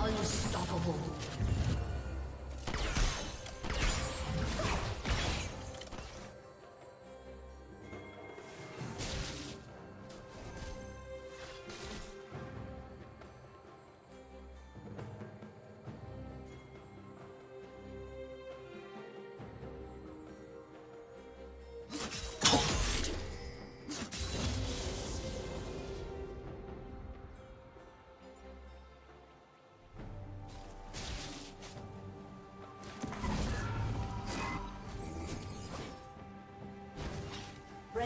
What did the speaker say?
Unstoppable.